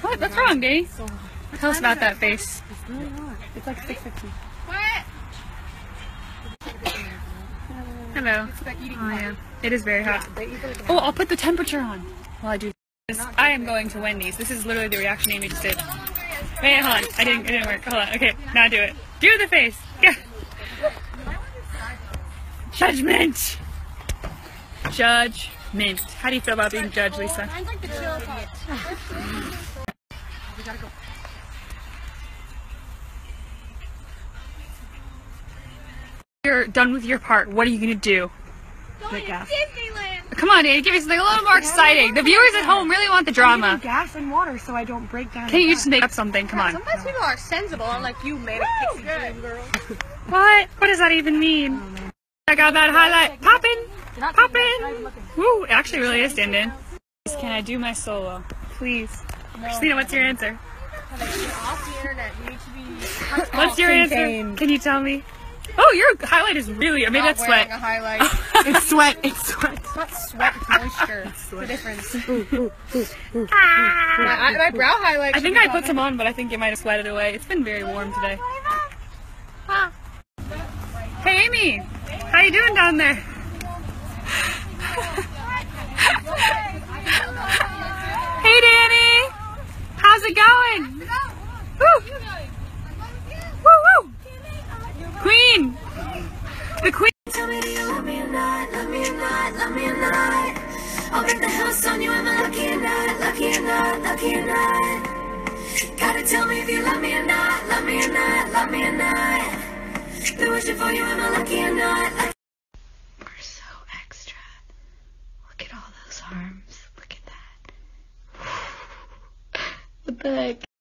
What? What's wrong, Dani? Tell us about that face. It's really hot. It's like 650. What? Hello. Oh yeah, it is very hot. Oh, I'll put the temperature on while I do this. I am going to Wendy's. This is literally the reaction Amy just did. Wait, hold on. I didn't. It didn't work. Hold on. Okay, now do it. Do the face. Yeah. Judgment. Judgment. How do you feel about being judged, Lisa? The chill part. You're done with your part. What are you gonna do? Going to Disneyland. Come on, Dani. Give me something a little more exciting. The viewers at home really want the drama. gas and water so I don't break down. Can you just make up something? Come on. Sometimes people are sensible, unlike you, manic pixie dream girl. What? What does that even mean? Check out that highlight. Poppin'! Poppin'! Woo! It actually really is, Din. Can I do my solo? Please. Christina, what's your answer? Off the internet, you need to be What's your answer? contained. Can you tell me? Oh, your highlight is really. Maybe not that's sweat. a highlight. It's sweat. It's sweat. It's not sweat, it's moisture. It's the difference. My, my brow highlight. I think I put some on, but I think it might have sweated away. It's been very warm today. Hey, Amy. How you doing down there? it going? Woo. Woo, woo. Queen. The queen. Tell me do you love me or not, love me or not, love me or not I'll break the house on you, am I lucky or not, lucky or not, lucky or not Gotta tell me if you love me or not, love me or not, love me or not Been wishing for you, am I lucky or not, lucky We're so extra. Look at all those arms, look